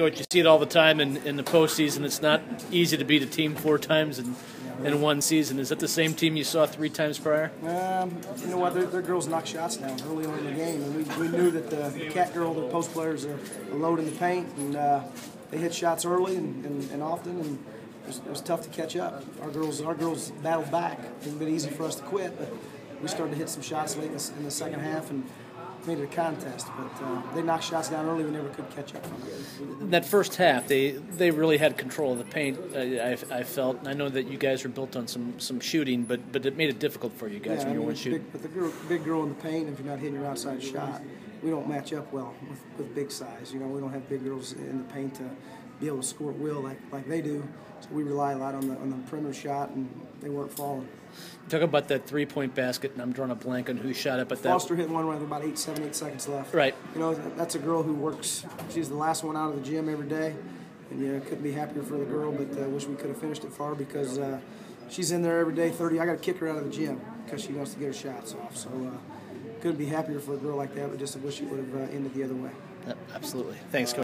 Coach, you see it all the time in, in the postseason. It's not easy to beat a team four times in, in one season. Is that the same team you saw three times prior? Um, you know what? Their, girls knocked shots down early on in the game, and we, we knew that the, cat girl, the post players, are, loading the paint, and uh, they hit shots early and, and, and often, and it was, it was tough to catch up. Our girls, our girls battled back. It's been easy for us to quit, but we started to hit some shots late in the, in the second half, and made it a contest, but uh, they knocked shots down early. We never could catch up from it. In that first half, they they really had control of the paint. I, I, I felt. I know that you guys were built on some, some shooting, but but it made it difficult for you guys yeah, when I you mean, weren't shooting. Big, with the girl, big girl in the paint, if you're not hitting your outside shot, we don't match up well with, with big size. You know, we don't have big girls in the paint to be able to score at will like, like they do. So we rely a lot on the on the perimeter shot, and they weren't falling. Talk about that three point basket, and I'm drawing a blank on who shot it, but Foster that hit one with about eight, seven, eight seconds left. Right. You know, that's a girl who works. She's the last one out of the gym every day, and you know, couldn't be happier for the girl. But uh, wish we could have finished it far because uh, she's in there every day. Thirty. I got to kick her out of the gym because she wants to get her shots off. So uh, couldn't be happier for a girl like that. But just wish it would have uh, ended the other way. absolutely. Thanks, Coach.